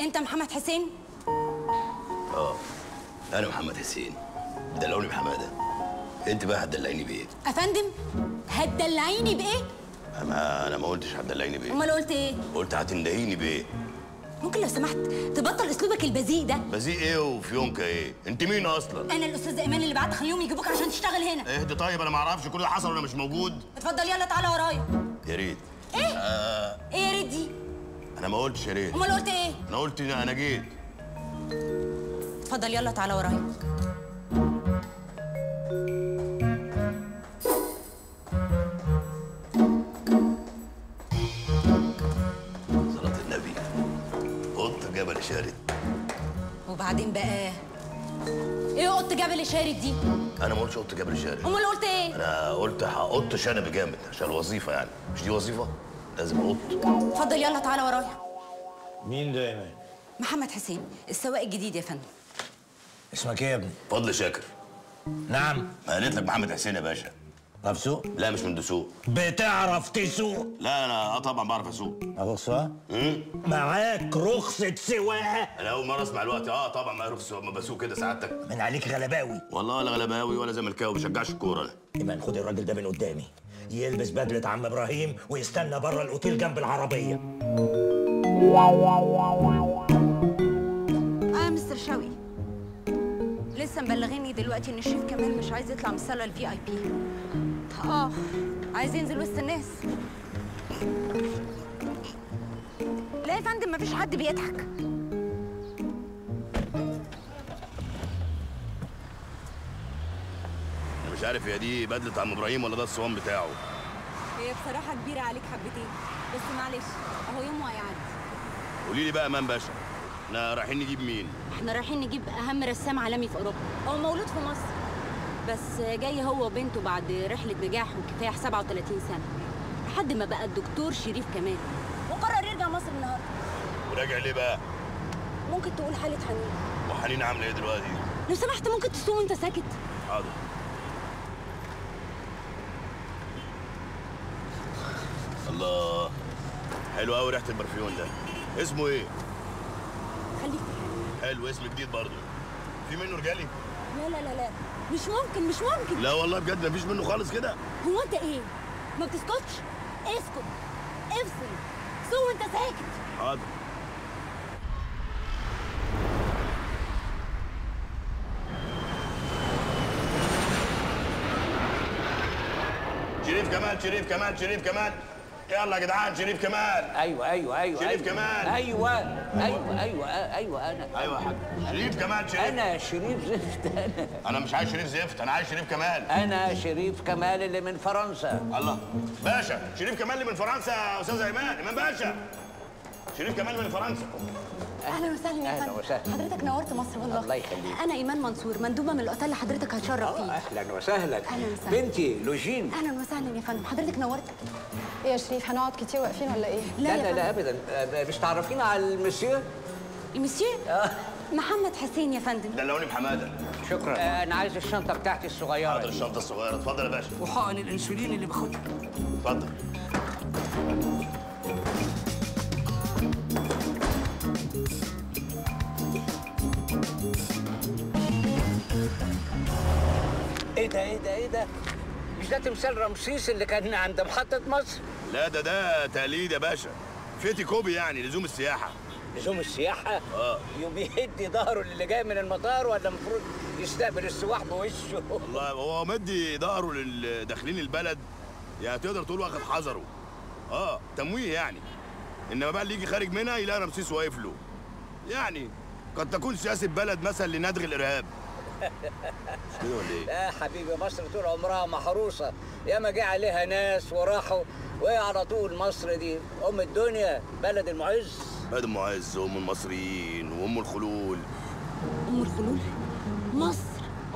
انت محمد حسين؟ أنا محمد حسين. دلعوني بحمادة. أنت بقى هتدلعيني بإيه؟ أفندم هتدلعيني بإيه؟ ما أنا ما قلتش هتدلعيني بإيه. أمال قلت إيه؟ قلت هتندهيني بإيه؟ ممكن لو سمحت تبطل أسلوبك البذيء ده. بزيق إيه وفيونكه إيه أنت مين أصلا؟ أنا الأستاذ ايمان اللي بعت خليهم يجيبوك عشان تشتغل هنا. اهدي طيب أنا ما أعرفش كل اللي حصل وأنا مش موجود. اتفضل يلا تعالى ورايا. يا ريت. إيه؟ آه. إيه يا ريت دي؟ أنا ما قلتش يا ريت. امال قلت إيه؟ أنا قلت إن أنا جيت. اتفضل يلا تعالى ورايا. صلاة النبي. قط جبل شارد. وبعدين بقى إيه قط جبل شارد دي؟ أنا ما قلتش قط جبل شارد. امال قلت إيه؟ أنا قلت هقط شنب جامد عشان الوظيفة يعني. مش دي وظيفة؟ لازم اقط اتفضل يلا تعالى ورايا. مين ده يا مان؟ محمد حسين السواق الجديد يا فندم. اسمك إيه يا ابني؟ فضل شاكر. نعم. ما قالت لك محمد حسين يا باشا؟ تعرف سوق؟ لا مش من دسوق بتعرف تسوق؟ لا أنا آه طبعا بعرف أسوق. سواقة؟ امم معاك رخصة سواقة؟ أنا أول مرة أسمع الوقت. آه طبعا ما رخص ما بسوق كده سعادتك. من عليك غلباوي. والله ولا غلباوي ولا زملكاوي. ما بشجعش الكورة أنا. يبقى خد الراجل ده من قدامي. يلبس بدلة عم إبراهيم ويستنى بره الأوتيل جنب العربية. لسه مبلغيني دلوقتي إن الشيف كمال مش عايز يطلع من الصالة الفي آي بي. آه عايز ينزل وسط الناس. لا يا فندم مفيش حد بيضحك. أنا مش عارف هي دي بدلة عم إبراهيم ولا ده الصوان بتاعه. هي بصراحة كبيرة عليك حبتين بس معلش أهو يوم وهيعدي. قولي لي بقى أمان باشا. إحنا رايحين نجيب مين؟ إحنا رايحين نجيب اهم رسام عالمي في اوروبا. هو مولود في مصر بس جاي هو وبنته بعد رحلة نجاح وكفاح 37 سنة. لحد ما بقى الدكتور شريف كمال. وقرر يرجع مصر النهارده. وراجع ليه بقى؟ ممكن تقول حالة حنين. وحنين عاملة إيه دلوقتي؟ لو سمحت ممكن تسوق وانت ساكت. حاضر. الله. حلو قوي ريحة البرفيون ده. اسمه إيه؟ خليك حلو اسم جديد برضه. في منه رجالي لا لا لا لا. مش ممكن مش ممكن. لا والله بجد مفيش منه خالص كده. هو انت إيه؟ ما بتسكتش؟ اسكت افصل. سوق وانت ساكت. حاضر. شريف كمال شريف كمال شريف كمال. يلا يا جدعان شريف كمال. أيوه أيوه أيوه شريف أيوة. كمال. أيوه أيوه أيوه أيوه أنا. أيوه يا حاج. شريف كمال شريف. أنا شريف زفت أنا. أنا مش عايز شريف زفت أنا عايز شريف كمال. أنا شريف كمال اللي من فرنسا. الله. باشا شريف كمال اللي من فرنسا يا أستاذ ايمان ايمان باشا. شريف كمال من فرنسا. أهلا وسهلا يا فندم. وسهلا. حضرتك نورت مصر والله. الله يخليك. أنا إيمان منصور مندوبة من الأوتيل اللي حضرتك هتشرف آه فيه. أهلا وسهلا. أهلا وسهلا. بنتي لوجين. أهلا وسهلا يا فندم. حضرتك نورت؟ إيه يا شريف هنقعد كتير واقفين ولا إيه؟ لا لا لا فندم. ابدا. آه، مش تعرفين على المسيو؟ المسيو؟ محمد حسين يا فندم. دلعوني بحماده. شكرا. آه، أنا عايز الشنطة بتاعتي الصغيرة حاضر. الشنطة الصغيرة. اتفضل يا باشا. وحقن الانسولين اللي باخدها. اتفضل. ده إيه ده إيه ده؟ مش ده تمثال رمسيس اللي كان عند محطه مصر؟ لا ده ده تقليد يا باشا. فيتي كوبي يعني لزوم السياحة. لزوم السياحة؟ آه. يوم يهدي ظهره اللي جاي من المطار ولا المفروض يستقبل السواح بوشه؟ والله هو مدي ظهره للداخلين البلد؟ يعني تقدر تقول واخد حذره. آه تمويه يعني. إنما بقى اللي يجي خارج منها يلاقي رمسيس واقف له. يعني قد تكون سياسة بلد مثلا لندغ الإرهاب. مش كده ولا إيه؟ لا حبيبي مصر طول عمرها محروسة. ياما جه عليها ناس وراحوا وهي على طول مصر دي. أم الدنيا بلد المعز. بلد معز وام المصريين وأم الخلول. أم الخلول؟ مصر؟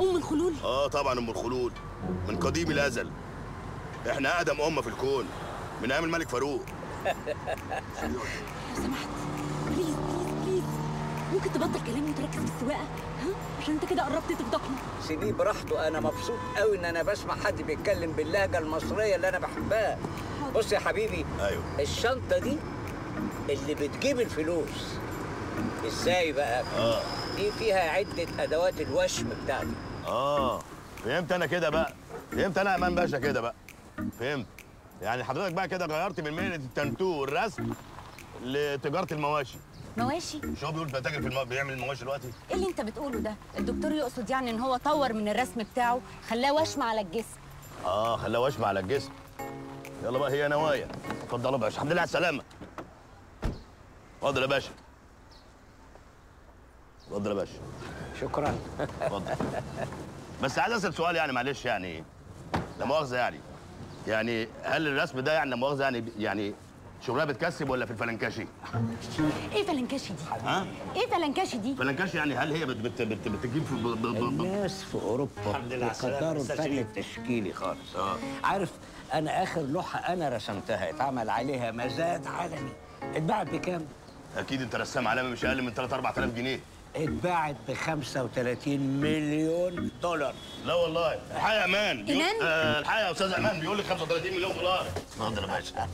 أم الخلول؟ آه طبعا أم الخلول. من قديم الازل إحنا أقدم أمة في الكون. من أيام الملك فاروق. لو سمحت. بليز ممكن تبطل كلام وتركز في السواقة؟ ها؟ عشان انت كده قربت تفضحني سيبيه براحته أنا مبسوط قوي إن أنا بسمع حد بيتكلم باللهجة المصرية اللي أنا بحبها. بص يا حبيبي أيوه. الشنطة دي اللي بتجيب الفلوس. إزاي بقى؟ آه. دي فيها عدة أدوات الوشم بتاعتي. آه. فهمت أنا كده بقى. فهمت أنا يا أمان باشا كده بقى. فهمت. يعني حضرتك بقى كده غيرت من مهنة التنتو والرسم لتجارة المواشي. مواشي. مش هو بيقول بتاجر في المو... بيعمل المواشي دلوقتي. إيه اللي انت بتقوله ده؟ الدكتور يقصد يعني إن هو طور من الرسم بتاعه خلاه وشم على الجسم. آه خلاه وشم على الجسم. يلا بقى هي نوايا. اتفضل يا باشا. الحمد لله على السلامة. اتفضل يا باشا. اتفضل يا باشا. شكرا. اتفضل. بس عايز أسأل سؤال يعني معلش يعني لا مؤاخذة يعني. يعني هل الرسم ده يعني لا مؤاخذة يعني يعني شغلها بتكسب ولا في الفلنكاشي؟ إيه فلنكاشي دي ها؟ إيه فلنكاشي دي فلنكاشي يعني هل هي بت بت بت بتجيب في ب ب ب ب الناس في أوروبا الحمد لله على السلامة، بيقدروا أستاذ الفن. التشكيلي خالص آه. عارف أنا آخر لوحة أنا رسمتها اتعمل عليها مزاد عالمي اتباعت بكام؟ أكيد أنت رسام عالمي مش أقل من 3 4000 جنيه اتباعت ب 35 مليون دولار. لا والله. الحقيقة يا أمان إيمان؟ آه الحقيقة يا أستاذ أمان بيقول لي 35 مليون دولار. اتفضل يا باشا.